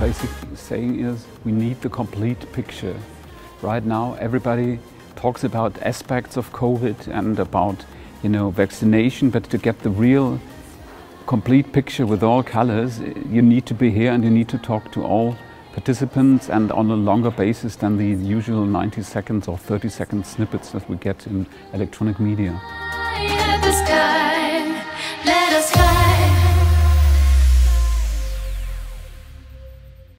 basically saying is we need the complete picture. Right now, everybody talks about aspects of COVID and about, you know, vaccination, but to get the real complete picture with all colors, you need to be here and you need to talk to all participants and on a longer basis than the usual 90 seconds or 30 second snippets that we get in electronic media.